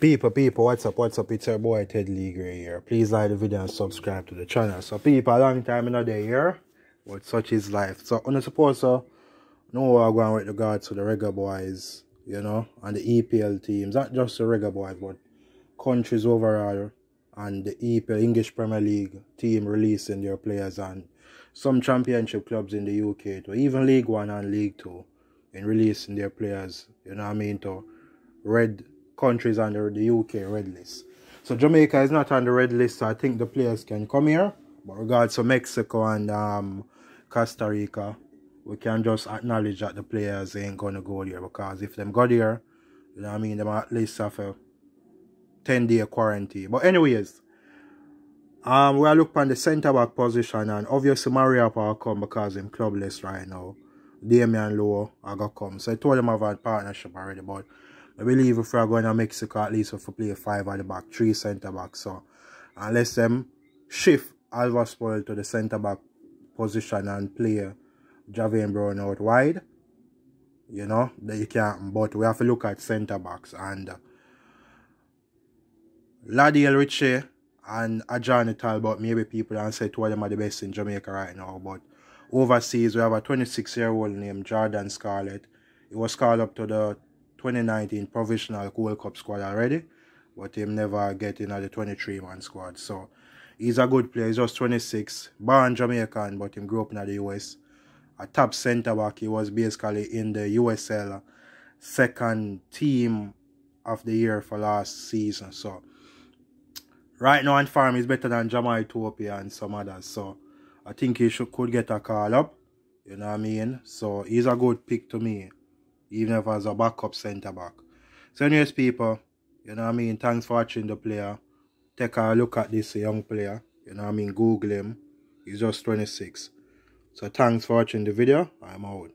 People, people, what's up, what's up? It's your boy Teddylee Gray here. Please like the video and subscribe to the channel. So people, a long time another here, but such is life. So on the supposed to know what I'm going with regards to the Reggae Boyz, you know, and the EPL teams. Not just the Reggae Boyz, but countries overall and the EPL English Premier League team releasing their players and some championship clubs in the UK to even League One and League Two in releasing their players, you know what I mean, to red countries under the UK red list. So Jamaica is not on the red list, so I think the players can come here. But regards to Mexico and um, Costa Rica, we can just acknowledge that the players ain't gonna go there because if them go there, you know what I mean, them at least have a 10 day quarantine. But anyways, um we are looking on the centre back position and obviously Mario will come because I'm clubless right now. Damion Lowe I got come. So I told him I've had partnership already, but I believe if we're going to Mexico, at least if we play five at the back, three centre backs. So unless them shift Alvas Powell to the centre back position and play Javain Brown out wide, you know, that you can't. But we have to look at centre backs and uh, Ladale Richie and Ajani Talbot, maybe people and say two of them are the best in Jamaica right now. But overseas, we have a 26 year old named Jordan Scarlett. He was called up to the 2019 provisional Gold Cup squad already, but him never get in the 23 man squad. So he's a good player. He's just 26, born Jamaican, but him grew up in the US. A top centre back. He was basically in the USL second team of the year for last season. So right now on farm is better than Jamoi Topey and some others. So I think he should could get a call up. You know what I mean? So he's a good pick to me even if as a backup centre back. So anyways people, you know what I mean, thanks for watching the player. Take a look at this young player, you know what I mean, Google him. He's just 26. So thanks for watching the video. I'm out.